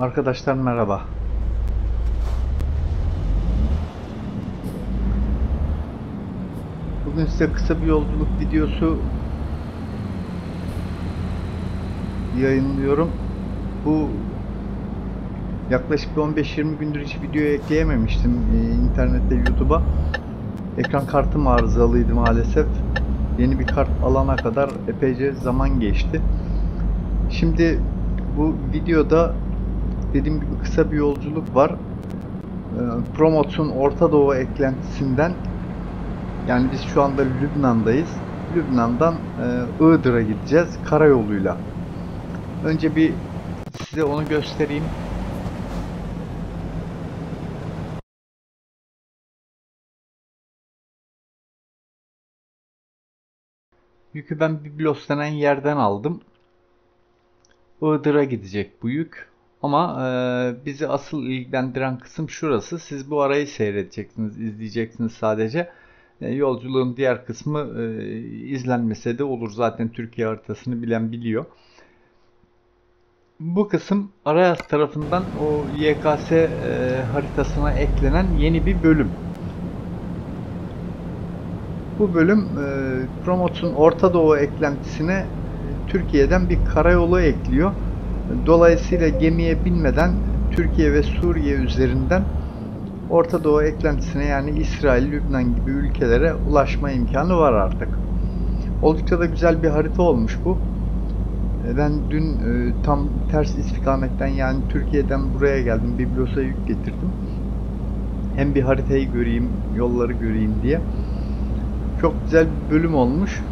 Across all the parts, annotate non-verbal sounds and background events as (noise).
Arkadaşlar merhaba. Bugün size kısa bir yolculuk videosu yayınlıyorum. Bu yaklaşık bir 15-20 gündür hiç video ekleyememiştim e, internette YouTube'a. Ekran kartım arızalıydı maalesef. Yeni bir kart alana kadar epeyce zaman geçti. Şimdi bu videoda dediğim gibi kısa bir yolculuk var. Ee, Promot'un Orta Doğu eklentisinden yani biz şu anda Lübnan'dayız. Lübnan'dan e, Iğdır'a gideceğiz karayoluyla. Önce bir size onu göstereyim. Yükü ben Biblos denen yerden aldım. Iğdır'a gidecek bu yük. Ama e, bizi asıl ilgilendiren kısım şurası. Siz bu arayı seyredeceksiniz, izleyeceksiniz sadece. E, yolculuğun diğer kısmı e, izlenmese de olur. Zaten Türkiye haritasını bilen biliyor. Bu kısım Arayaz tarafından o YKS e, haritasına eklenen yeni bir bölüm. Bu bölüm e, Promot'un Orta Doğu eklentisine e, Türkiye'den bir karayolu ekliyor. Dolayısıyla gemiye binmeden Türkiye ve Suriye üzerinden Orta Doğu eklentisine yani İsrail, Lübnan gibi ülkelere ulaşma imkanı var artık. Oldukça da güzel bir harita olmuş bu. E, Ben dün e, tam ters istikametten yani Türkiye'den buraya geldim. Biblos'a yük getirdim. Hem bir haritayı göreyim, yolları göreyim diye. Çok güzel bir bölüm olmuş.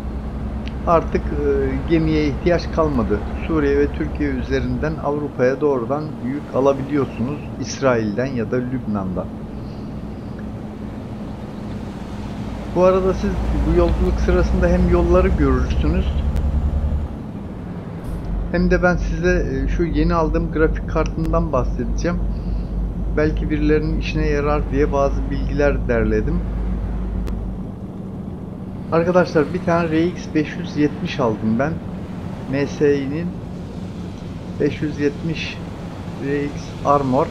Artık e, gemiye ihtiyaç kalmadı. Suriye ve Türkiye üzerinden Avrupa'ya doğrudan yük alabiliyorsunuz. İsrail'den ya da Lübnan'dan. Bu arada siz bu yolculuk sırasında hem yolları görürsünüz hem de ben size e, şu yeni aldığım grafik kartından bahsedeceğim. Belki birilerinin işine yarar diye bazı bilgiler derledim. Arkadaşlar bir tane RX 570 aldım ben. MSI'nin 570 RX Armor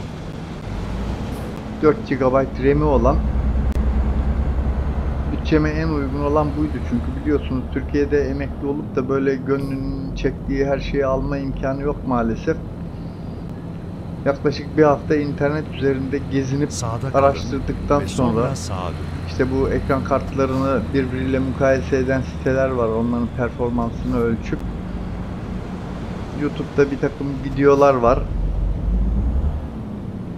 4 GB RAM'i olan bütçeme en uygun olan buydu çünkü biliyorsunuz Türkiye'de emekli olup da böyle gönlünün çektiği her şeyi alma imkanı yok maalesef. Yaklaşık bir hafta internet üzerinde gezinip Sağda araştırdıktan sonra dönün. işte bu ekran kartlarını birbiriyle mukayese eden siteler var. Onların performansını ölçüp YouTube'da bir takım videolar var.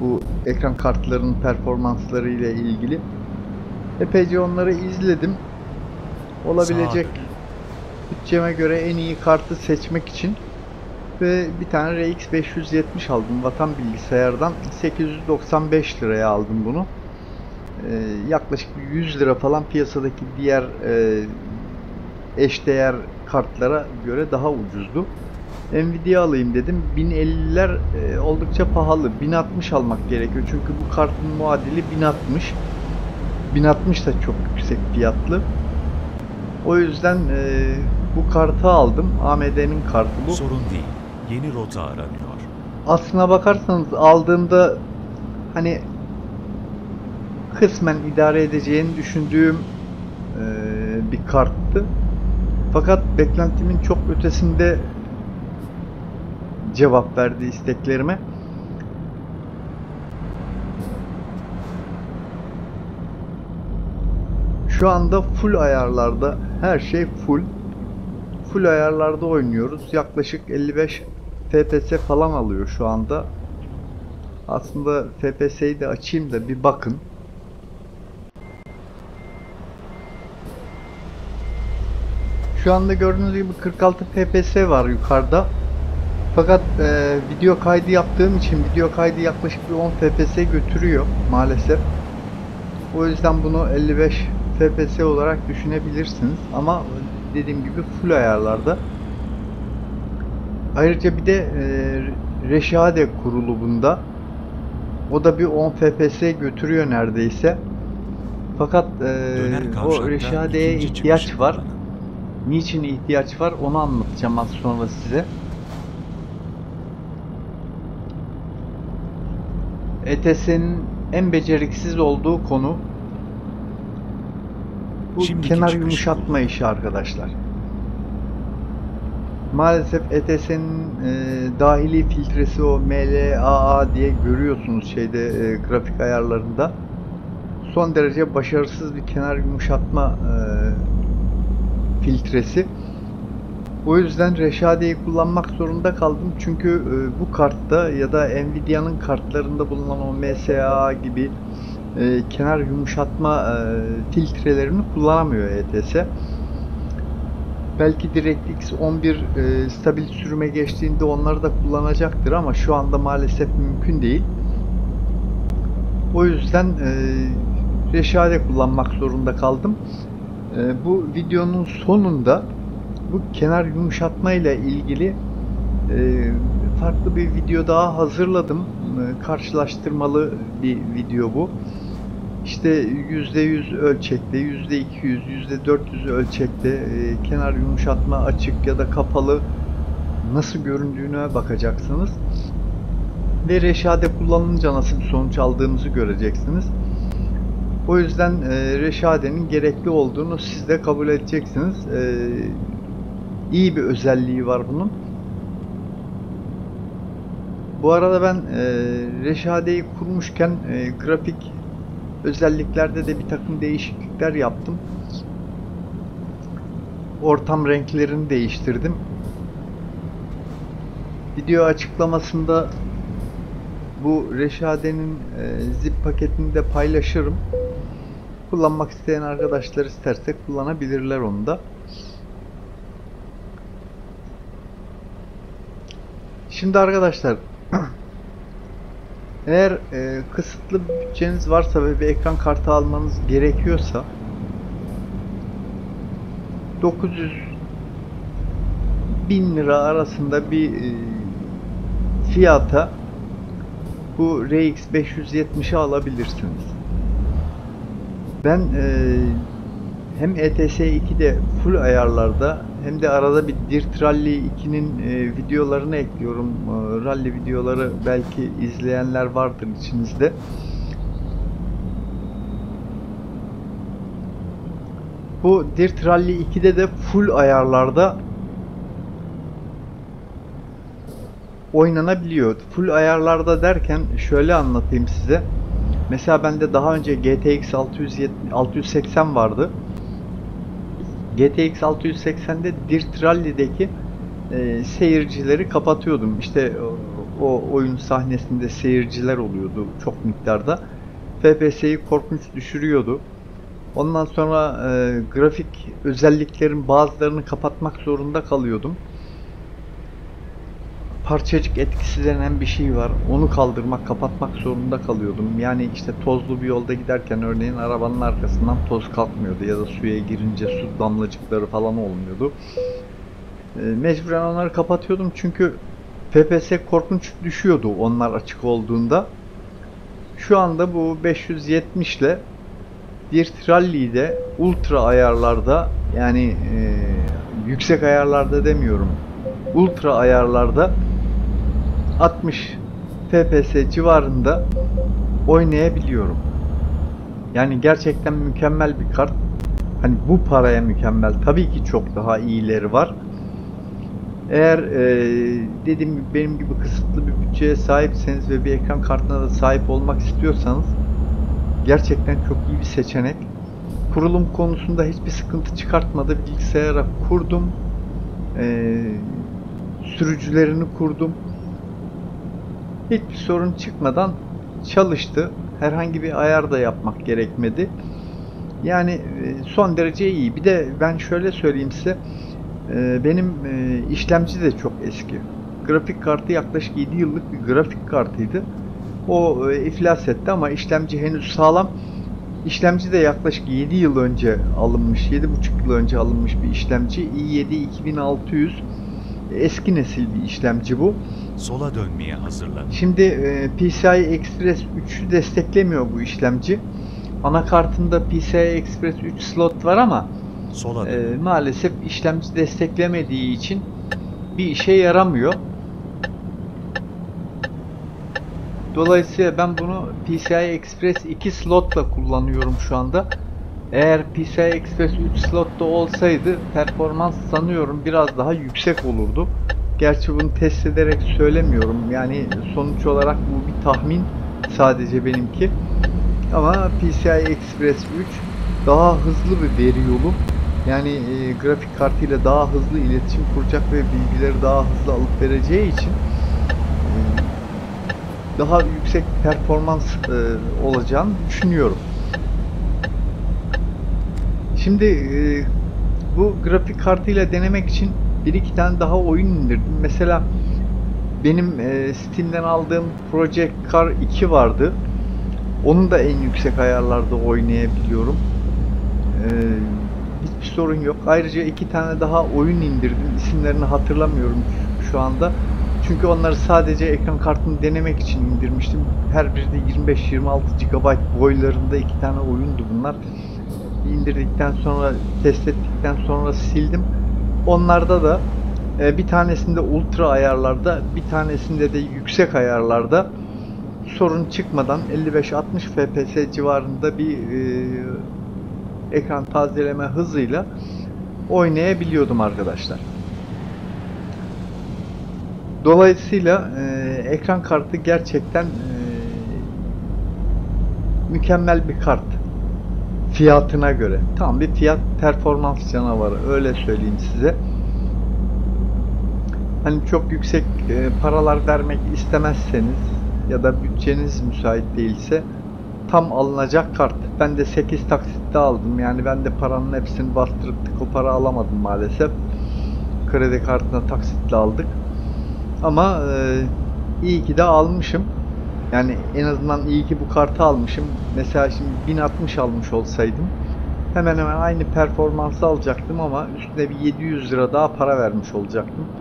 Bu ekran kartlarının performansları ile ilgili. Epeyce onları izledim. Olabilecek bütçeme göre en iyi kartı seçmek için ve bir tane RX 570 aldım vatan bilgisayardan 895 liraya aldım bunu. Ee, yaklaşık 100 lira falan piyasadaki diğer e, eşdeğer kartlara göre daha ucuzdu. Nvidia alayım dedim. 1050'ler e, oldukça pahalı. 1060 almak gerekiyor. Çünkü bu kartın muadili 1060. 1060 da çok yüksek fiyatlı. O yüzden e, bu kartı aldım. AMD'nin kartı bu. Sorun değil. Yeni rota aranıyor. Aslına bakarsanız aldığımda hani kısmen idare edeceğini düşündüğüm eee, bir karttı. Fakat beklentimin çok ötesinde cevap verdi isteklerime. Şu anda full ayarlarda her şey full. Full ayarlarda oynuyoruz. Yaklaşık 55 FPS falan alıyor şu anda. Aslında FPS'yi de açayım da bir bakın. Şu anda gördüğünüz gibi 46 FPS var yukarıda. Fakat e, video kaydı yaptığım için video kaydı yaklaşık bir 10 FPS götürüyor maalesef. O yüzden bunu 55 FPS olarak düşünebilirsiniz. Ama dediğim gibi full ayarlarda. Ayrıca bir de e, Reşade kurulu bunda. O da bir 10 FPS götürüyor neredeyse. Fakat e, o Reşade'ye ihtiyaç var. kullanın. Niçin ihtiyaç var onu anlatacağım az sonra size. ETS'nin en beceriksiz olduğu konu bu Şimdiki kenar yumuşatma işi arkadaşlar. Maalesef ETS'nin e, dahili filtresi o MLAA diye görüyorsunuz şeyde e, grafik ayarlarında. Son derece başarısız bir kenar yumuşatma e, filtresi. O yüzden Reşade'yi kullanmak zorunda kaldım. Çünkü e, bu kartta ya da Nvidia'nın kartlarında bulunan o MSA gibi e, kenar yumuşatma e, filtrelerini kullanamıyor ETS. Belki DirectX 11 e, stabil sürüme geçtiğinde onları da kullanacaktır ama şu anda maalesef mümkün değil. O yüzden e, Reşade kullanmak zorunda kaldım. E, bu videonun sonunda bu kenar yumuşatma ile ilgili e, farklı bir video daha hazırladım. E, karşılaştırmalı bir video bu. İşte %100 ölçekte, %200, %400 ölçekte e, kenar yumuşatma açık ya da kapalı nasıl göründüğüne bakacaksınız. Ve reşade kullanınca nasıl bir sonuç aldığımızı göreceksiniz. O yüzden e, reşadenin gerekli olduğunu siz de kabul edeceksiniz. E, iyi bir özelliği var bunun. Bu arada ben e, Reşade'yi kurmuşken e, grafik özelliklerde de bir takım değişiklikler yaptım. Ortam renklerini değiştirdim. Video açıklamasında bu Reşade'nin e, zip paketini de paylaşırım. Kullanmak isteyen arkadaşlar isterse kullanabilirler onu da. Şimdi arkadaşlar (clears throat) eğer e, kısıtlı bütçeniz varsa ve bir ekran kartı almanız gerekiyorsa 900 1000 lira arasında bir e, fiyata bu RX 570'i alabilirsiniz. Ben e, hem ETS 2'de full ayarlarda hem de arada bir Dirt Rally 2'nin e, videolarını ekliyorum. E, rally videoları belki izleyenler vardır içinizde. Bu Dirt Rally 2'de de full ayarlarda oynanabiliyor. Full ayarlarda derken şöyle anlatayım size. Mesela bende daha önce GTX 670, 680 vardı. GTX 680'de Dirt Rally'deki e, seyircileri kapatıyordum. İşte o, o oyun sahnesinde seyirciler oluyordu çok miktarda. FPS'yi korkunç düşürüyordu. Ondan sonra e, grafik özelliklerin bazılarını kapatmak zorunda kalıyordum. Parçacık etkisi denen bir şey var. Onu kaldırmak, kapatmak zorunda kalıyordum. Yani işte tozlu bir yolda giderken örneğin arabanın arkasından toz kalkmıyordu ya da suya girince su damlacıkları falan olmuyordu. E, mecburen onları kapatıyordum çünkü FPS korkunç düşüyordu onlar açık olduğunda. Şu anda bu 570 ile Dirt Rally'de ultra ayarlarda yani e, yüksek ayarlarda demiyorum ultra ayarlarda 60 FPS civarında oynayabiliyorum. Yani gerçekten mükemmel bir kart. Hani bu paraya mükemmel. Tabii ki çok daha iyileri var. Eğer e, dediğim gibi benim gibi kısıtlı bir bütçeye sahipseniz ve bir ekran kartına da sahip olmak istiyorsanız gerçekten çok iyi bir seçenek. Kurulum konusunda hiçbir sıkıntı çıkartmadı. Bilgisayara kurdum. E, sürücülerini kurdum. Hiçbir sorun çıkmadan çalıştı. Herhangi bir ayar da yapmak gerekmedi. Yani e, son derece iyi. Bir de ben şöyle söyleyeyim size. E, benim e, işlemci de çok eski. Grafik kartı yaklaşık 7 yıllık bir grafik kartıydı. O iflas etti ama işlemci henüz sağlam. İşlemci de yaklaşık 7 yıl önce alınmış, 7,5 yıl önce alınmış bir işlemci. i7 2600 eski nesil bir işlemci bu. Sola dönmeye hazırlan. Şimdi e, PCI Express 3'ü desteklemiyor bu işlemci. Anakartında PCI Express 3 slot var ama Sola e, maalesef işlemci desteklemediği için bir işe yaramıyor. Dolayısıyla ben bunu PCI Express 2 slotla kullanıyorum şu anda. Eğer PCI Express 3 slotta olsaydı performans sanıyorum biraz daha yüksek olurdu. Gerçi bunu test ederek söylemiyorum. Yani sonuç olarak bu bir tahmin sadece benimki. Ama PCI Express 3 daha hızlı bir veri yolu. Yani e, grafik kartıyla daha hızlı iletişim kuracak ve bilgileri daha hızlı alıp vereceği için e, daha yüksek performans e, olacağını düşünüyorum. Şimdi e, bu grafik kartıyla denemek için bir iki tane daha oyun indirdim. Mesela benim e, Steam'den aldığım Project Car 2 vardı. Onu da en yüksek ayarlarda oynayabiliyorum. E, hiçbir sorun yok. Ayrıca iki tane daha oyun indirdim. İsimlerini hatırlamıyorum şu anda. Çünkü onları sadece ekran kartını denemek için indirmiştim. Her biri de 25-26 GB boylarında iki tane oyundu bunlar. İndirdikten sonra, test ettikten sonra sildim. Onlarda da e, bir tanesinde ultra ayarlarda, bir tanesinde de yüksek ayarlarda sorun çıkmadan 55-60 FPS civarında bir e, ekran tazeleme hızıyla oynayabiliyordum arkadaşlar. Dolayısıyla e, ekran kartı gerçekten e, mükemmel bir kart. Fiyatına göre. Tam bir fiyat performans canavarı. Öyle söyleyeyim size. Hani çok yüksek e, paralar vermek istemezseniz ya da bütçeniz müsait değilse tam alınacak kart. Ben de 8 taksitte aldım. Yani ben de paranın hepsini bastırıp o para alamadım maalesef. Kredi kartına taksitle aldık. Ama e, iyi ki de almışım. Yani en azından iyi ki bu kartı almışım. Mesela şimdi 1060 almış olsaydım hemen hemen aynı performansı alacaktım ama üstüne bir 700 lira daha para vermiş olacaktım.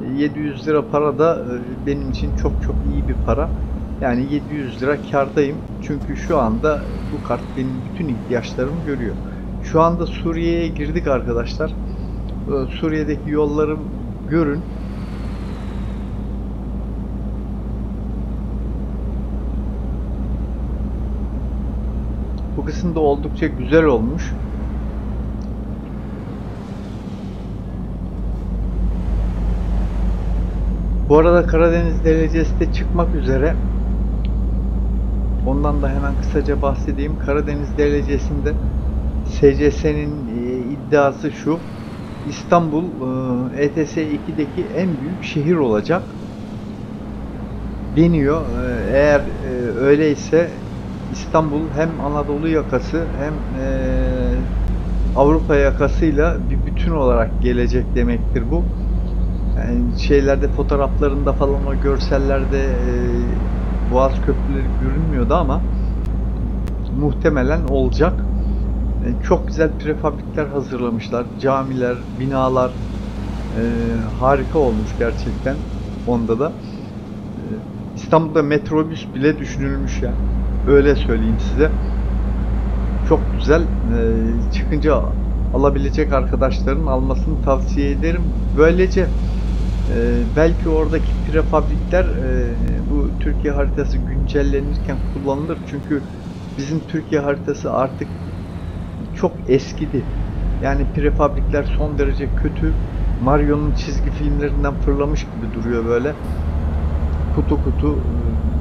700 lira para da e, benim için çok çok iyi bir para. Yani 700 lira kardayım. Çünkü şu anda bu kart benim bütün ihtiyaçlarımı görüyor. Şu anda Suriye'ye girdik arkadaşlar. E, Suriye'deki yolları görün. Kısım oldukça güzel olmuş. Bu arada Karadeniz derecesi de çıkmak üzere. Ondan da hemen kısaca bahsedeyim. Karadeniz derecesinde SCS'nin e, iddiası şu. İstanbul e, ETS 2'deki en büyük şehir olacak deniyor. E, Eğer e, öyleyse İstanbul hem Anadolu yakası hem e, Avrupa yakasıyla bir bütün olarak gelecek demektir bu. Yani şeylerde fotoğraflarında falan o görsellerde e, Boğaz köprüleri görünmüyordu ama muhtemelen olacak. E, çok güzel prefabrikler hazırlamışlar. Camiler, binalar e, harika olmuş gerçekten onda da. E, İstanbul'da metrobüs bile düşünülmüş ya. Öyle söyleyeyim size. Çok güzel. E, çıkınca alabilecek arkadaşların almasını tavsiye ederim. Böylece e, belki oradaki prefabrikler e, bu Türkiye haritası güncellenirken kullanılır. Çünkü bizim Türkiye haritası artık çok eskidi. Yani prefabrikler son derece kötü. Mario'nun çizgi filmlerinden fırlamış gibi duruyor böyle. Kutu kutu e,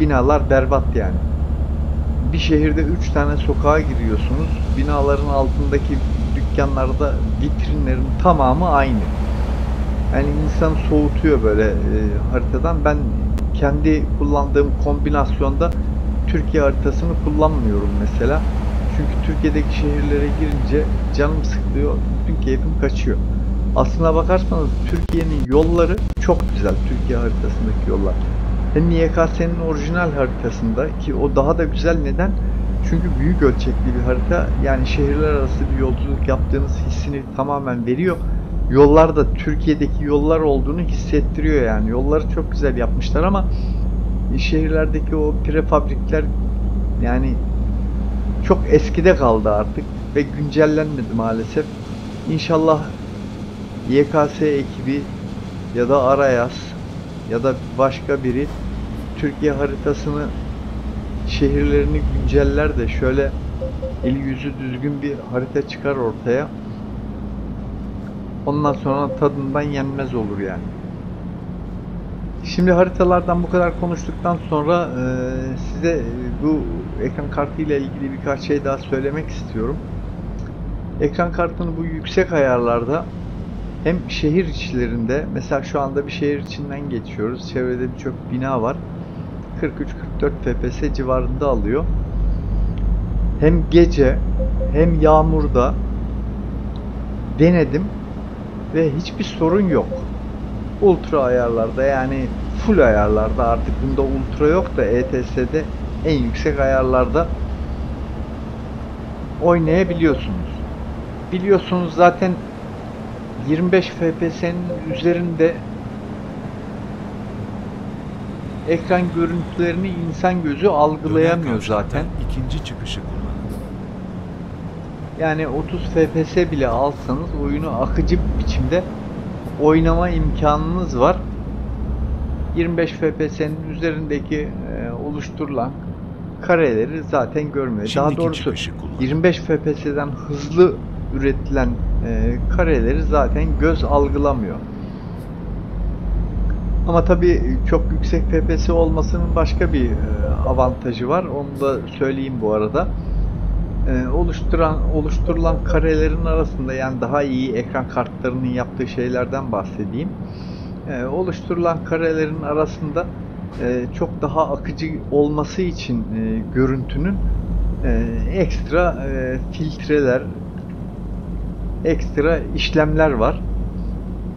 binalar berbat yani. Bir şehirde 3 tane sokağa giriyorsunuz. Binaların altındaki dükkanlarda vitrinlerin tamamı aynı. Yani insanı soğutuyor böyle e, haritadan. Ben kendi kullandığım kombinasyonda Türkiye haritasını kullanmıyorum mesela. Çünkü Türkiye'deki şehirlere girince canım sıkılıyor, bütün keyfim kaçıyor. Aslına bakarsanız Türkiye'nin yolları çok güzel, Türkiye haritasındaki yollar. Hem YKS'nin orijinal haritasında ki o daha da güzel neden? Çünkü büyük ölçekli bir harita. Yani şehirler arası bir yolculuk yaptığınız hissini tamamen veriyor. Yollar da Türkiye'deki yollar olduğunu hissettiriyor yani. Yolları çok güzel yapmışlar ama şehirlerdeki o prefabrikler yani çok eskide kaldı artık ve güncellenmedi maalesef. İnşallah YKS ekibi ya da Arayaz ya da başka biri Türkiye haritasını şehirlerini günceller de şöyle eli yüzü düzgün bir harita çıkar ortaya. Ondan sonra tadından yenmez olur yani. Şimdi haritalardan bu kadar konuştuktan sonra e, size e, bu ekran kartı ile ilgili birkaç şey daha söylemek istiyorum. Ekran kartını bu yüksek ayarlarda hem şehir içlerinde mesela şu anda bir şehir içinden geçiyoruz. Çevrede birçok bina var. 43-44 FPS civarında alıyor. Hem gece hem yağmurda denedim ve hiçbir sorun yok. Ultra ayarlarda yani full ayarlarda artık bunda ultra yok da ETS'de en yüksek ayarlarda oynayabiliyorsunuz. Biliyorsunuz zaten 25 FPS'nin üzerinde ekran görüntülerini insan gözü algılayamıyor zaten. ikinci çıkışı kullanın. Yani 30 FPS bile alsanız oyunu akıcı bir biçimde oynama imkanınız var. 25 FPS'nin üzerindeki e, oluşturulan kareleri zaten görmüyor. Daha Şimdiki doğrusu çıkışı kullanın. 25 FPS'den hızlı üretilen e, kareleri zaten göz algılamıyor. Ama tabii çok yüksek FPS olmasının başka bir e, avantajı var. Onu da söyleyeyim bu arada. E, oluşturan oluşturulan karelerin arasında yani daha iyi ekran kartlarının yaptığı şeylerden bahsedeyim. E, oluşturulan karelerin arasında e, çok daha akıcı olması için e, görüntünün e, ekstra e, filtreler, ekstra işlemler var.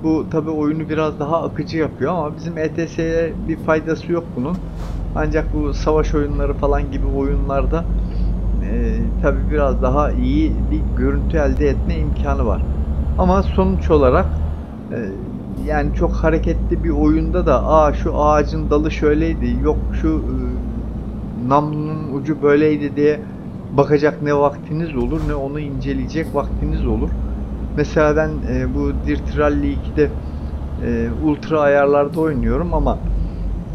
Bu tabi oyunu biraz daha akıcı yapıyor ama bizim ETS'ye bir faydası yok bunun. Ancak bu savaş oyunları falan gibi oyunlarda e, tabi biraz daha iyi bir görüntü elde etme imkanı var. Ama sonuç olarak e, yani çok hareketli bir oyunda da aa şu ağacın dalı şöyleydi yok şu e, namlunun ucu böyleydi diye bakacak ne vaktiniz olur ne onu inceleyecek vaktiniz olur. Mesela ben e, bu Dirt Rally 2'de e, ultra ayarlarda oynuyorum ama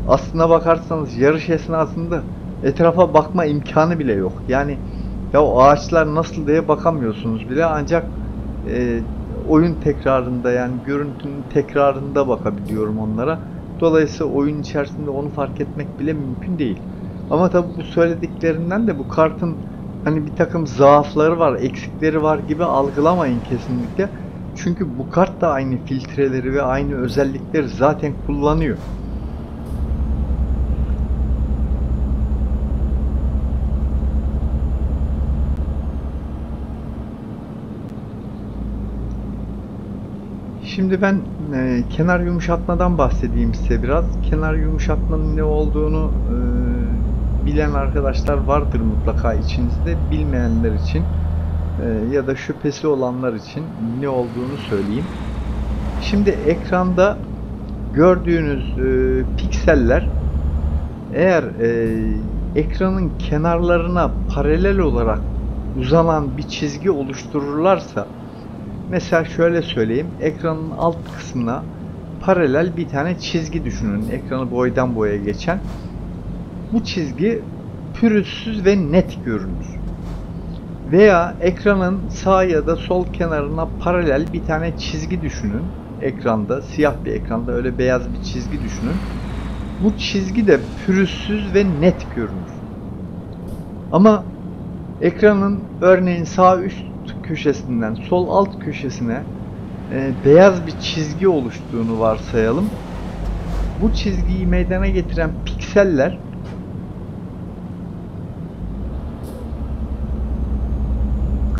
aslına bakarsanız yarış esnasında etrafa bakma imkanı bile yok. Yani ya o ağaçlar nasıl diye bakamıyorsunuz bile ancak e, oyun tekrarında yani görüntünün tekrarında bakabiliyorum onlara. Dolayısıyla oyun içerisinde onu fark etmek bile mümkün değil. Ama tabi bu söylediklerinden de bu kartın hani bir takım zaafları var, eksikleri var gibi algılamayın kesinlikle. Çünkü bu kart da aynı filtreleri ve aynı özellikleri zaten kullanıyor. Şimdi ben e, kenar yumuşatmadan bahsedeyim size biraz. Kenar yumuşatmanın ne olduğunu e, bilen arkadaşlar vardır mutlaka içinizde. Bilmeyenler için e, ya da şüphesi olanlar için ne olduğunu söyleyeyim. Şimdi ekranda gördüğünüz e, pikseller eğer e, ekranın kenarlarına paralel olarak uzanan bir çizgi oluştururlarsa mesela şöyle söyleyeyim ekranın alt kısmına paralel bir tane çizgi düşünün ekranı boydan boya geçen bu çizgi pürüzsüz ve net görünür. Veya ekranın sağ ya da sol kenarına paralel bir tane çizgi düşünün. Ekranda siyah bir ekranda öyle beyaz bir çizgi düşünün. Bu çizgi de pürüzsüz ve net görünür. Ama ekranın örneğin sağ üst köşesinden sol alt köşesine e, beyaz bir çizgi oluştuğunu varsayalım. Bu çizgiyi meydana getiren pikseller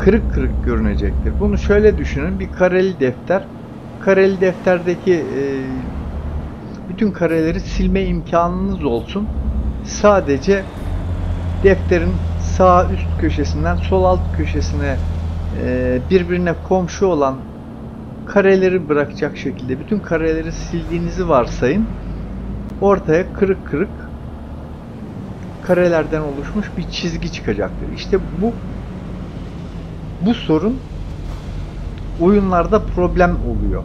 kırık kırık görünecektir. Bunu şöyle düşünün. Bir kareli defter. Kareli defterdeki e, bütün kareleri silme imkanınız olsun. Sadece defterin sağ üst köşesinden sol alt köşesine e, birbirine komşu olan kareleri bırakacak şekilde bütün kareleri sildiğinizi varsayın. Ortaya kırık kırık karelerden oluşmuş bir çizgi çıkacaktır. İşte bu bu sorun oyunlarda problem oluyor.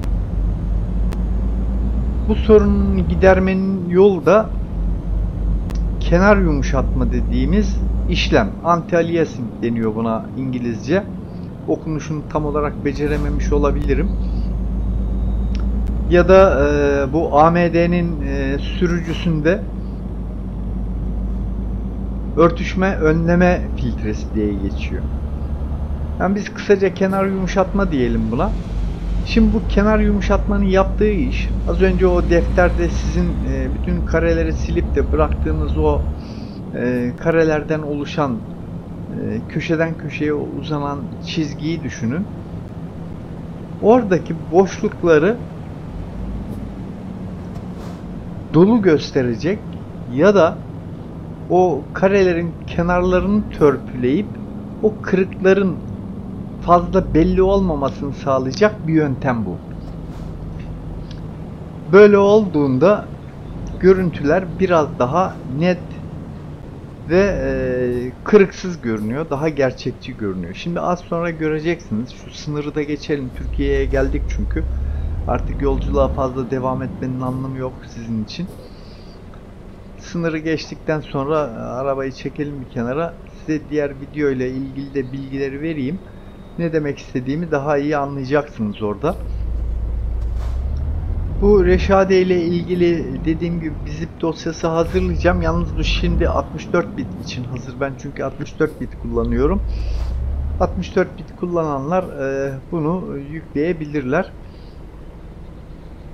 Bu sorunun gidermenin yolu da kenar yumuşatma dediğimiz işlem. Anti-aliasing deniyor buna İngilizce. Okunuşunu tam olarak becerememiş olabilirim. Ya da e, bu AMD'nin e, sürücüsünde örtüşme önleme filtresi diye geçiyor. Yani biz kısaca kenar yumuşatma diyelim buna. Şimdi bu kenar yumuşatmanın yaptığı iş az önce o defterde sizin e, bütün kareleri silip de bıraktığınız o e, karelerden oluşan e, köşeden köşeye uzanan çizgiyi düşünün. Oradaki boşlukları dolu gösterecek ya da o karelerin kenarlarını törpüleyip o kırıkların fazla belli olmamasını sağlayacak bir yöntem bu. Böyle olduğunda görüntüler biraz daha net ve e, kırıksız görünüyor. Daha gerçekçi görünüyor. Şimdi az sonra göreceksiniz. Şu sınırı da geçelim. Türkiye'ye geldik çünkü. Artık yolculuğa fazla devam etmenin anlamı yok sizin için. Sınırı geçtikten sonra arabayı çekelim bir kenara. Size diğer video ile ilgili de bilgileri vereyim ne demek istediğimi daha iyi anlayacaksınız orada. Bu Reşade ile ilgili dediğim gibi bir zip dosyası hazırlayacağım. Yalnız bu şimdi 64 bit için hazır. Ben çünkü 64 bit kullanıyorum. 64 bit kullananlar e, bunu yükleyebilirler.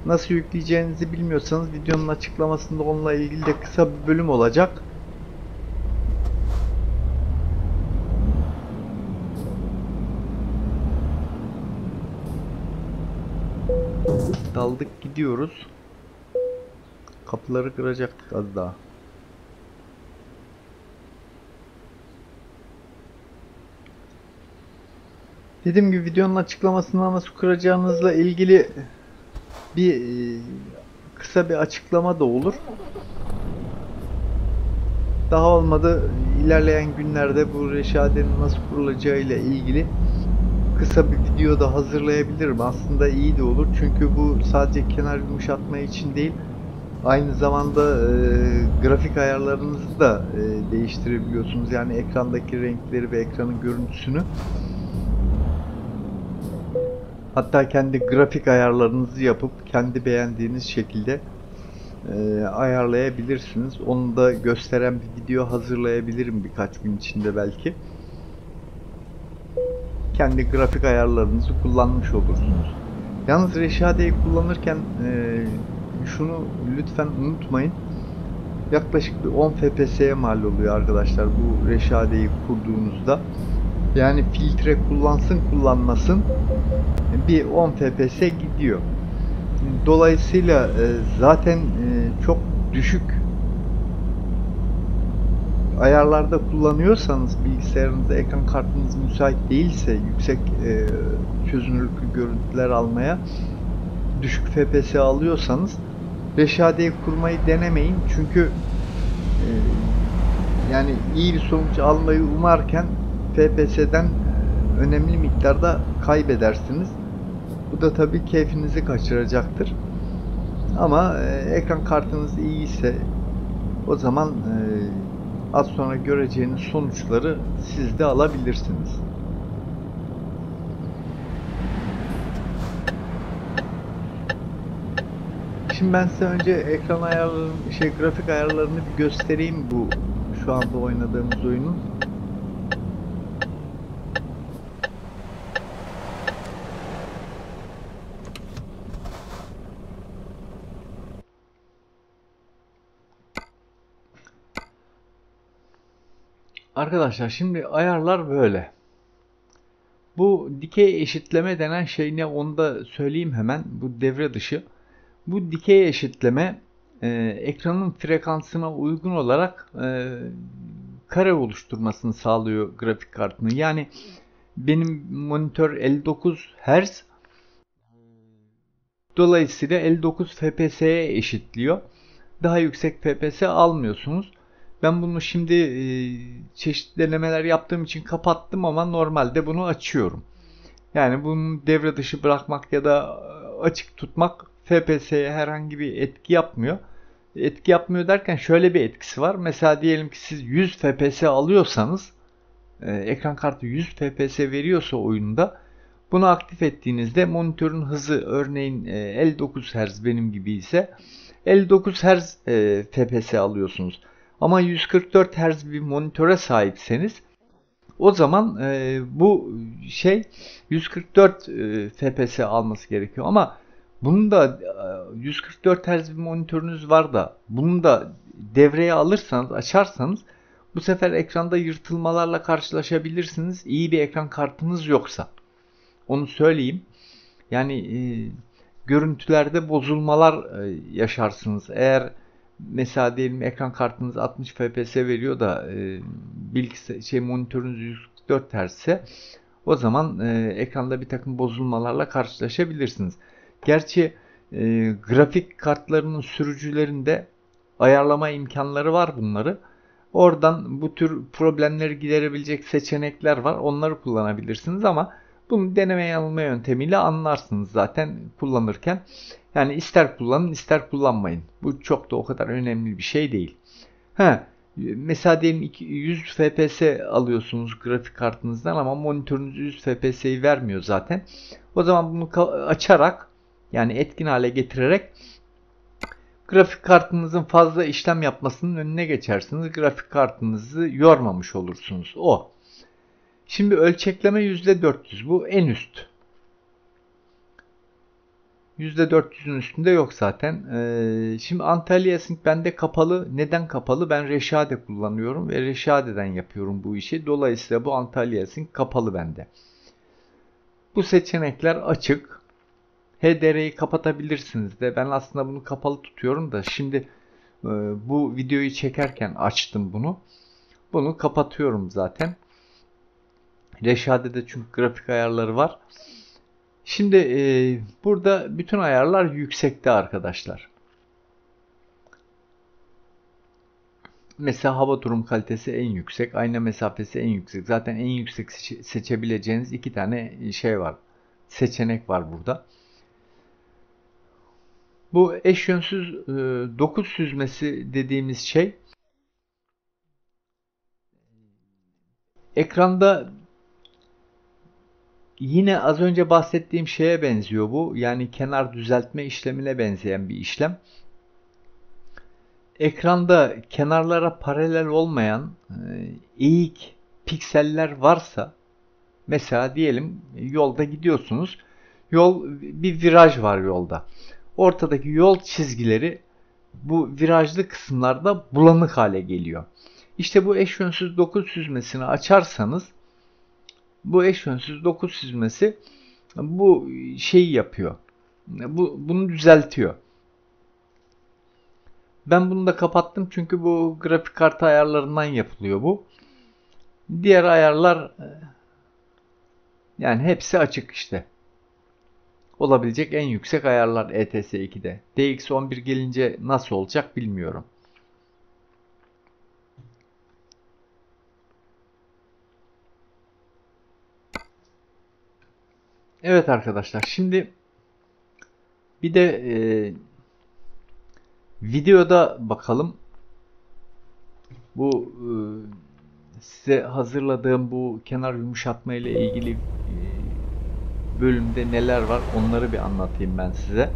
Nasıl yükleyeceğinizi bilmiyorsanız videonun açıklamasında onunla ilgili de kısa bir bölüm olacak. Daldık gidiyoruz. Kapıları kıracaktık az daha. Dediğim gibi videonun açıklamasında nasıl kuracağınızla ilgili bir e, kısa bir açıklama da olur. Daha olmadı ilerleyen günlerde bu reşadenin nasıl kurulacağı ile ilgili kısa bir video da hazırlayabilirim. Aslında iyi de olur. Çünkü bu sadece kenar yumuşatma için değil. Aynı zamanda e, grafik ayarlarınızı da e, değiştirebiliyorsunuz. Yani ekrandaki renkleri ve ekranın görüntüsünü. Hatta kendi grafik ayarlarınızı yapıp kendi beğendiğiniz şekilde e, ayarlayabilirsiniz. Onu da gösteren bir video hazırlayabilirim birkaç gün içinde belki kendi grafik ayarlarınızı kullanmış olursunuz. Yalnız Reşade'yi kullanırken e, şunu lütfen unutmayın. Yaklaşık bir 10 FPS'ye mal oluyor arkadaşlar bu Reşade'yi kurduğunuzda. Yani filtre kullansın kullanmasın bir 10 FPS gidiyor. Dolayısıyla e, zaten e, çok düşük ayarlarda kullanıyorsanız bilgisayarınızda ekran kartınız müsait değilse yüksek e, çözünürlüklü görüntüler almaya düşük FPS alıyorsanız Reşade'yi kurmayı denemeyin çünkü e, yani iyi bir sonuç almayı umarken FPS'den önemli miktarda kaybedersiniz. Bu da tabii keyfinizi kaçıracaktır. Ama e, ekran kartınız iyi ise o zaman e, az sonra göreceğiniz sonuçları siz de alabilirsiniz. Şimdi ben size önce ekran ayarlarını, şey grafik ayarlarını bir göstereyim bu şu anda oynadığımız oyunun. Arkadaşlar şimdi ayarlar böyle. Bu dikey eşitleme denen şey ne onu da söyleyeyim hemen. Bu devre dışı. Bu dikey eşitleme e, ekranın frekansına uygun olarak e, kare oluşturmasını sağlıyor grafik kartının. Yani benim monitör 59 Hz dolayısıyla 59 FPS'ye eşitliyor. Daha yüksek FPS almıyorsunuz. Ben bunu şimdi e, çeşitli denemeler yaptığım için kapattım ama normalde bunu açıyorum. Yani bunu devre dışı bırakmak ya da açık tutmak FPS'ye herhangi bir etki yapmıyor. etki yapmıyor derken şöyle bir etkisi var. Mesela diyelim ki siz 100 FPS alıyorsanız e, ekran kartı 100 FPS veriyorsa oyunda bunu aktif ettiğinizde monitörün hızı örneğin e, 59 Hz benim gibi ise 59 Hz e, FPS alıyorsunuz. Ama 144 Hz bir monitöre sahipseniz o zaman e, bu şey 144 e, FPS alması gerekiyor. Ama bunun da e, 144 Hz bir monitörünüz var da bunu da devreye alırsanız açarsanız bu sefer ekranda yırtılmalarla karşılaşabilirsiniz. İyi bir ekran kartınız yoksa. Onu söyleyeyim. Yani e, görüntülerde bozulmalar e, yaşarsınız. Eğer mesela diyelim ekran kartınız 60 FPS veriyor da e, bilgisayar şey monitörünüz 144 Hz ise o zaman e, ekranda bir takım bozulmalarla karşılaşabilirsiniz. Gerçi e, grafik kartlarının sürücülerinde ayarlama imkanları var bunları. Oradan bu tür problemleri giderebilecek seçenekler var. Onları kullanabilirsiniz ama bunu deneme yanılma yöntemiyle anlarsınız zaten kullanırken. Yani ister kullanın ister kullanmayın. Bu çok da o kadar önemli bir şey değil. Ha, mesela diyelim 100 FPS alıyorsunuz grafik kartınızdan ama monitörünüz 100 FPS'yi vermiyor zaten. O zaman bunu açarak yani etkin hale getirerek grafik kartınızın fazla işlem yapmasının önüne geçersiniz. Grafik kartınızı yormamış olursunuz. O. Şimdi ölçekleme %400. Bu en üst. %400'ün üstünde yok zaten. Ee, şimdi Antalya Sync bende kapalı. Neden kapalı? Ben Reşade kullanıyorum ve Reşade'den yapıyorum bu işi. Dolayısıyla bu Antalya Sync kapalı bende. Bu seçenekler açık. HDR'yi kapatabilirsiniz de. Ben aslında bunu kapalı tutuyorum da şimdi e, bu videoyu çekerken açtım bunu. Bunu kapatıyorum zaten. Reşade'de çünkü grafik ayarları var. Şimdi e, burada bütün ayarlar yüksekte arkadaşlar. Mesela hava durum kalitesi en yüksek, ayna mesafesi en yüksek. Zaten en yüksek seçe seçebileceğiniz iki tane şey var. Seçenek var burada. Bu eş yönsüz e, dokuz süzmesi dediğimiz şey ekranda Yine az önce bahsettiğim şeye benziyor bu. Yani kenar düzeltme işlemine benzeyen bir işlem. Ekranda kenarlara paralel olmayan e, eğik pikseller varsa mesela diyelim yolda gidiyorsunuz. Yol bir viraj var yolda. Ortadaki yol çizgileri bu virajlı kısımlarda bulanık hale geliyor. İşte bu eş yönsüz dokuz süzmesini açarsanız bu eş yönsüz dokuz çizmesi bu şeyi yapıyor. Bu, bunu düzeltiyor. Ben bunu da kapattım çünkü bu grafik kartı ayarlarından yapılıyor bu. Diğer ayarlar e, yani hepsi açık işte. Olabilecek en yüksek ayarlar ETS 2'de. DX11 gelince nasıl olacak bilmiyorum. Evet arkadaşlar şimdi bir de e, videoda bakalım. Bu e, size hazırladığım bu kenar yumuşatma ile ilgili e, bölümde neler var onları bir anlatayım ben size.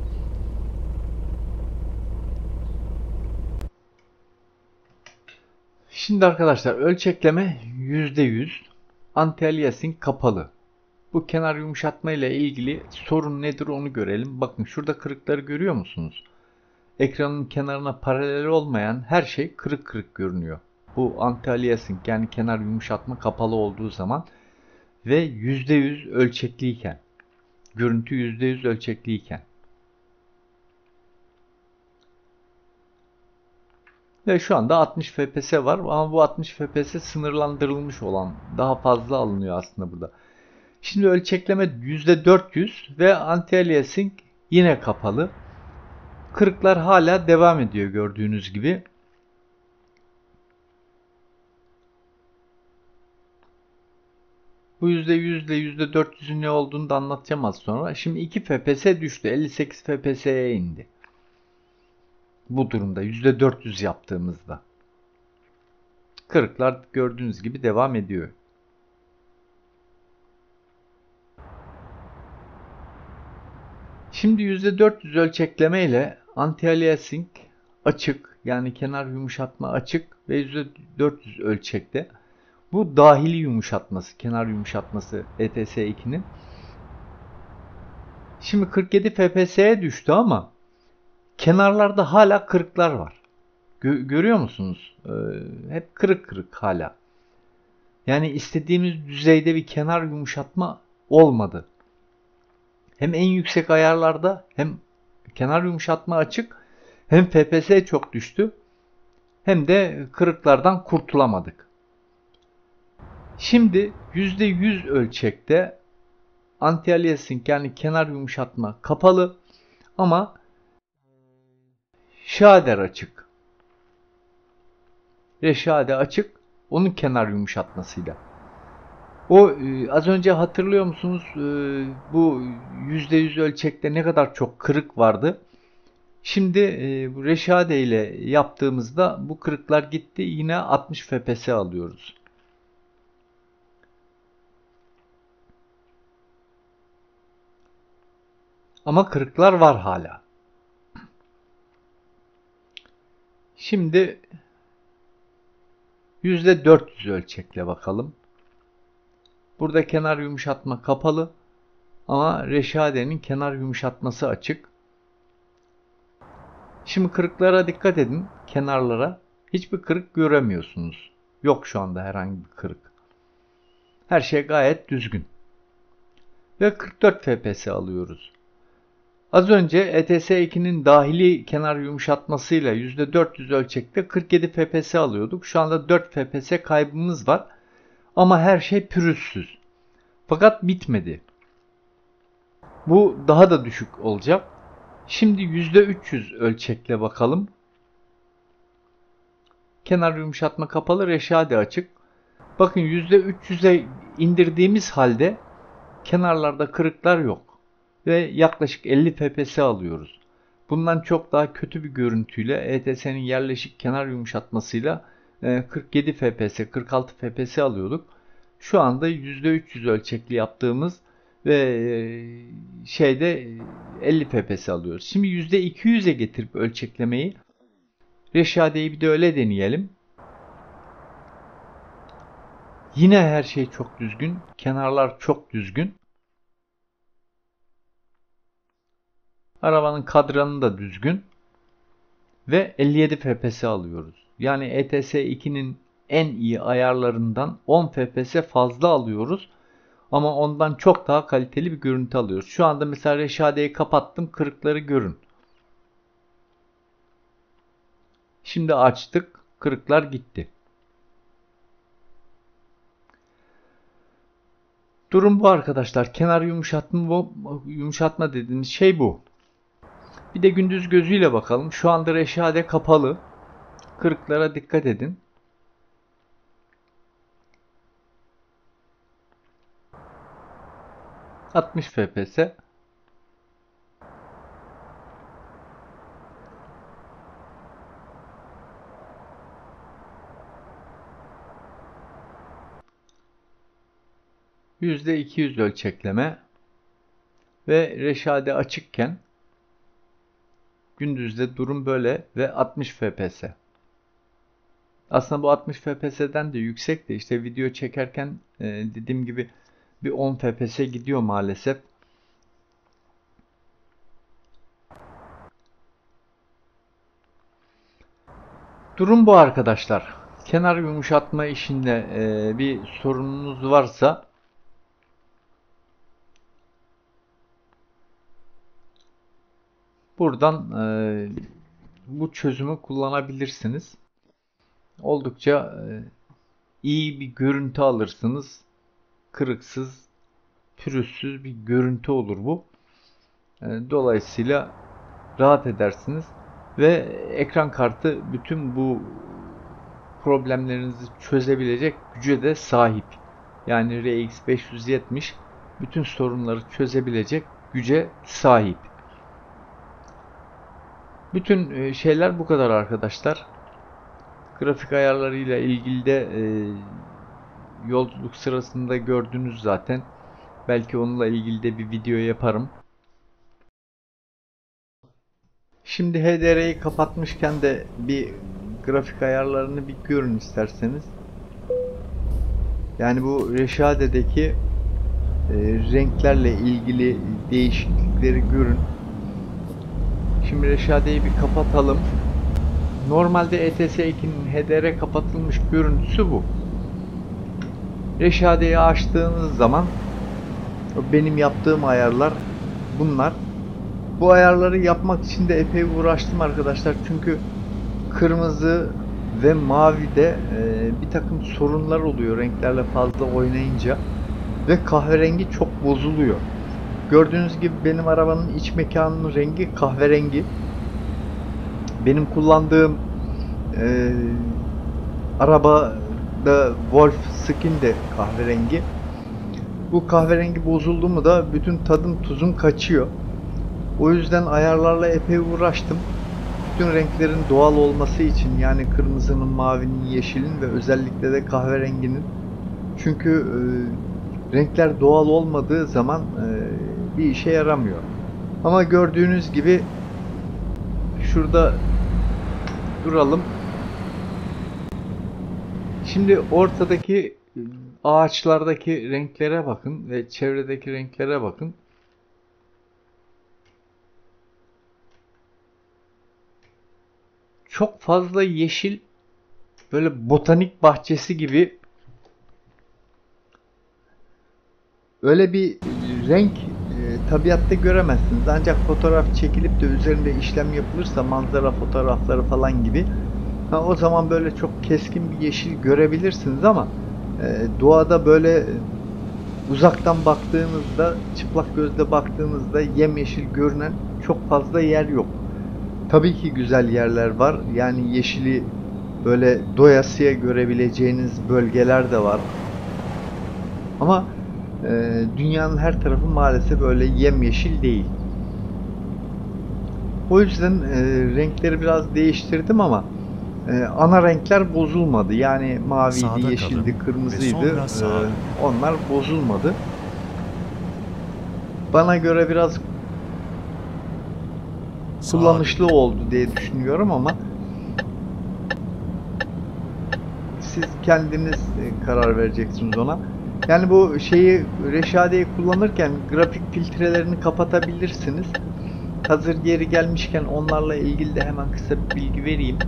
Şimdi arkadaşlar ölçekleme %100 anti-aliasing kapalı. Bu kenar yumuşatma ile ilgili sorun nedir onu görelim. Bakın şurada kırıkları görüyor musunuz? Ekranın kenarına paralel olmayan her şey kırık kırık görünüyor. Bu anti-aliasing yani kenar yumuşatma kapalı olduğu zaman ve %100 ölçekliyken görüntü %100 ölçekliyken Ve şu anda 60 FPS var ama bu 60 FPS sınırlandırılmış olan daha fazla alınıyor aslında burada. Şimdi ölçekleme %400 ve anti-aliasing yine kapalı. Kırıklar hala devam ediyor gördüğünüz gibi. Bu %100 ile %400'ün ne olduğunu da anlatacağım az sonra. Şimdi 2 FPS düştü. 58 FPS'ye indi. Bu durumda %400 yaptığımızda. Kırıklar gördüğünüz gibi devam ediyor. Şimdi %400 ölçekleme ile anti-aliasing açık yani kenar yumuşatma açık ve %400 ölçekte. Bu dahili yumuşatması, kenar yumuşatması ETS2'nin. Şimdi 47 FPS'ye düştü ama kenarlarda hala kırıklar var. Gö görüyor musunuz? Ee, hep kırık kırık hala. Yani istediğimiz düzeyde bir kenar yumuşatma olmadı. Hem en yüksek ayarlarda hem kenar yumuşatma açık hem FPS çok düştü hem de kırıklardan kurtulamadık. Şimdi %100 ölçekte anti-aliasing yani kenar yumuşatma kapalı ama shader açık. Reşade açık onun kenar yumuşatmasıyla. O e, az önce hatırlıyor musunuz e, bu %100 ölçekte ne kadar çok kırık vardı. Şimdi e, bu Reşade ile yaptığımızda bu kırıklar gitti. Yine 60 FPS alıyoruz. Ama kırıklar var hala. Şimdi %400 ölçekle bakalım. Burada kenar yumuşatma kapalı ama Reşade'nin kenar yumuşatması açık. Şimdi kırıklara dikkat edin. Kenarlara. Hiçbir kırık göremiyorsunuz. Yok şu anda herhangi bir kırık. Her şey gayet düzgün. Ve 44 FPS alıyoruz. Az önce ETS2'nin dahili kenar yumuşatmasıyla %400 ölçekte 47 FPS alıyorduk. Şu anda 4 FPS kaybımız var. Ama her şey pürüzsüz. Fakat bitmedi. Bu daha da düşük olacak. Şimdi %300 ölçekle bakalım. Kenar yumuşatma kapalı, reşade açık. Bakın %300'e indirdiğimiz halde kenarlarda kırıklar yok. Ve yaklaşık 50 fps alıyoruz. Bundan çok daha kötü bir görüntüyle ETS'nin yerleşik kenar yumuşatmasıyla 47 fps, 46 fps alıyorduk. Şu anda %300 ölçekli yaptığımız ve e, şeyde 50 fps alıyoruz. Şimdi %200'e getirip ölçeklemeyi Reşade'yi bir de öyle deneyelim. Yine her şey çok düzgün. Kenarlar çok düzgün. Arabanın kadranı da düzgün. Ve 57 fps alıyoruz. Yani ETS 2'nin en iyi ayarlarından 10 fps fazla alıyoruz. Ama ondan çok daha kaliteli bir görüntü alıyoruz. Şu anda mesela Reşade'yi kapattım. Kırıkları görün. Şimdi açtık. Kırıklar gitti. Durum bu arkadaşlar. Kenar yumuşatma, yumuşatma dediğimiz şey bu. Bir de gündüz gözüyle bakalım. Şu anda reşade kapalı. Kırıklara dikkat edin. 60 fps %200 ölçekleme ve reşade açıkken gündüzde durum böyle ve 60 fps. Aslında bu 60 fps'den de yüksek de işte video çekerken e, dediğim gibi bir 10 FPS gidiyor maalesef. Durum bu arkadaşlar. Kenar yumuşatma işinde e, bir sorununuz varsa buradan e, bu çözümü kullanabilirsiniz. Oldukça e, iyi bir görüntü alırsınız kırıksız, pürüzsüz bir görüntü olur bu. E, dolayısıyla rahat edersiniz ve ekran kartı bütün bu problemlerinizi çözebilecek güce de sahip. Yani RX 570 bütün sorunları çözebilecek güce sahip. Bütün e, şeyler bu kadar arkadaşlar. Grafik ayarlarıyla ilgili de e, yolculuk sırasında gördünüz zaten. Belki onunla ilgili de bir video yaparım. Şimdi HDR'yi kapatmışken de bir grafik ayarlarını bir görün isterseniz. Yani bu Reşade'deki e, renklerle ilgili değişiklikleri görün. Şimdi Reşade'yi bir kapatalım. Normalde ETS 2'nin HDR kapatılmış görüntüsü bu. Reşade'yi açtığınız zaman benim yaptığım ayarlar bunlar. Bu ayarları yapmak için de epey uğraştım arkadaşlar. Çünkü kırmızı ve mavide e, bir takım sorunlar oluyor renklerle fazla oynayınca ve kahverengi çok bozuluyor. Gördüğünüz gibi benim arabanın iç mekanının rengi kahverengi. Benim kullandığım e, arabada Wolf Skin de kahverengi. Bu kahverengi bozuldu mu da bütün tadım tuzum kaçıyor. O yüzden ayarlarla epey uğraştım. Bütün renklerin doğal olması için yani kırmızının, mavinin, yeşilin ve özellikle de kahverenginin. Çünkü e, renkler doğal olmadığı zaman e, bir işe yaramıyor. Ama gördüğünüz gibi şurada duralım. Şimdi ortadaki ağaçlardaki renklere bakın ve çevredeki renklere bakın. Çok fazla yeşil böyle botanik bahçesi gibi öyle bir renk tabiatta göremezsiniz. Ancak fotoğraf çekilip de üzerinde işlem yapılırsa manzara fotoğrafları falan gibi ha, o zaman böyle çok keskin bir yeşil görebilirsiniz ama e, doğada böyle uzaktan baktığınızda çıplak gözle baktığınızda yemyeşil görünen çok fazla yer yok. Tabii ki güzel yerler var. Yani yeşili böyle doyasıya görebileceğiniz bölgeler de var. Ama e, dünyanın her tarafı maalesef böyle yemyeşil değil. O yüzden e, renkleri biraz değiştirdim ama e, ana renkler bozulmadı. Yani maviydi, Sağda yeşildi, kalın kırmızıydı. E, onlar bozulmadı. Bana göre biraz Sağa kullanışlı oldu diye düşünüyorum ama siz kendiniz e, karar vereceksiniz ona. Yani bu şeyi Reşade'yi kullanırken grafik filtrelerini kapatabilirsiniz. Hazır yeri gelmişken onlarla ilgili de hemen kısa bir bilgi vereyim.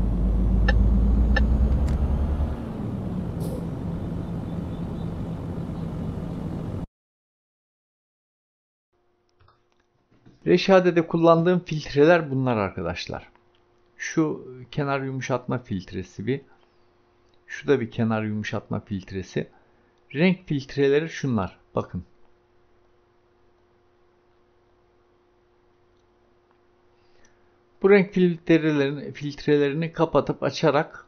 Reşade'de kullandığım filtreler bunlar arkadaşlar. Şu kenar yumuşatma filtresi bir. Şu da bir kenar yumuşatma filtresi. Renk filtreleri şunlar. Bakın. Bu renk filtrelerini, filtrelerini kapatıp açarak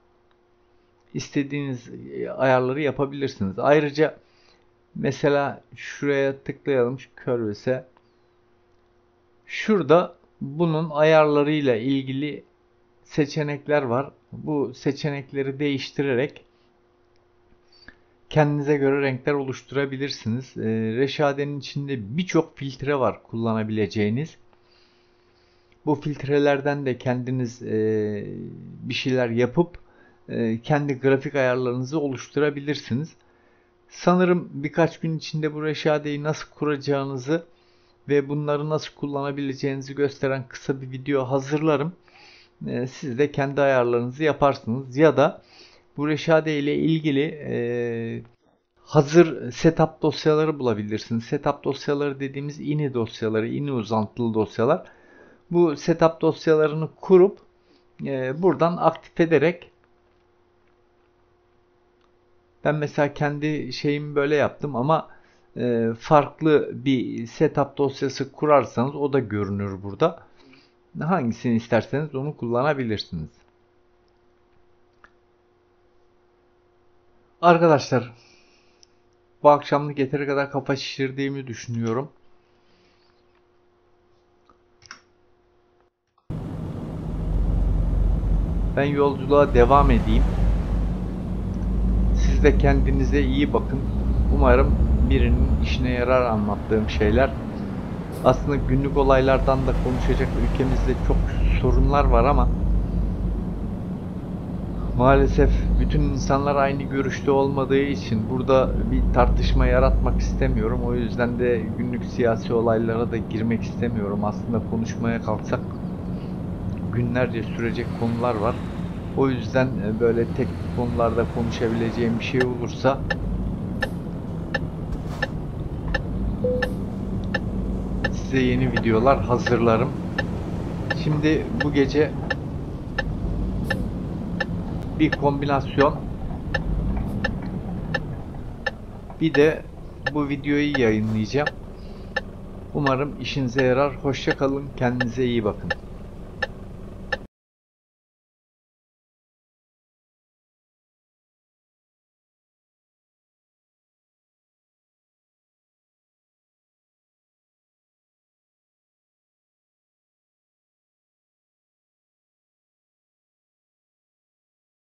istediğiniz e, ayarları yapabilirsiniz. Ayrıca mesela şuraya tıklayalım şu körvese. Şurada bunun ayarlarıyla ilgili seçenekler var. Bu seçenekleri değiştirerek kendinize göre renkler oluşturabilirsiniz. Ee, Reşade'nin içinde birçok filtre var kullanabileceğiniz. Bu filtrelerden de kendiniz e, bir şeyler yapıp e, kendi grafik ayarlarınızı oluşturabilirsiniz. Sanırım birkaç gün içinde bu Reşade'yi nasıl kuracağınızı ve bunları nasıl kullanabileceğinizi gösteren kısa bir video hazırlarım. Ee, siz de kendi ayarlarınızı yaparsınız ya da bu Reşade ile ilgili e, hazır setup dosyaları bulabilirsiniz. Setup dosyaları dediğimiz ini dosyaları, ini uzantılı dosyalar. Bu setup dosyalarını kurup e, buradan aktif ederek ben mesela kendi şeyimi böyle yaptım ama e, farklı bir setup dosyası kurarsanız o da görünür burada. Hangisini isterseniz onu kullanabilirsiniz. Arkadaşlar bu akşamlık yeteri kadar kafa şişirdiğimi düşünüyorum. Ben yolculuğa devam edeyim. Siz de kendinize iyi bakın. Umarım birinin işine yarar anlattığım şeyler. Aslında günlük olaylardan da konuşacak ülkemizde çok sorunlar var ama maalesef bütün insanlar aynı görüşte olmadığı için burada bir tartışma yaratmak istemiyorum. O yüzden de günlük siyasi olaylara da girmek istemiyorum. Aslında konuşmaya kalksak günlerce sürecek konular var. O yüzden e, böyle tek konularda konuşabileceğim bir şey olursa size yeni videolar hazırlarım. Şimdi bu gece bir kombinasyon bir de bu videoyu yayınlayacağım. Umarım işinize yarar. Hoşça kalın. Kendinize iyi bakın.